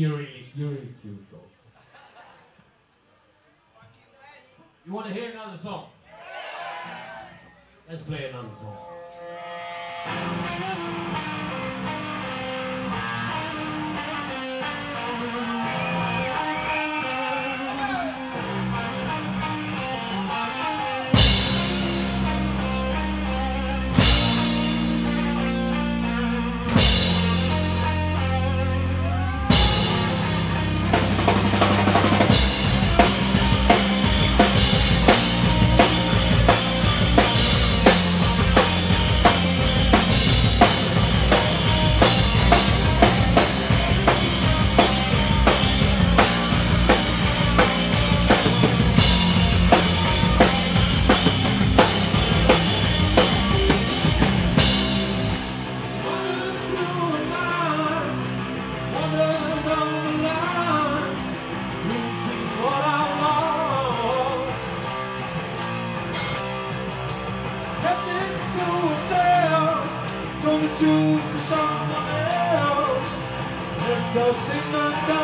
You're really, you're really cute, though. You want to hear another song? Let's play another song. thunder.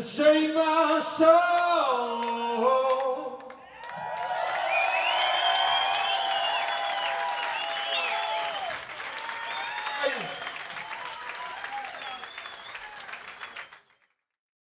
And save my soul.